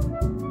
you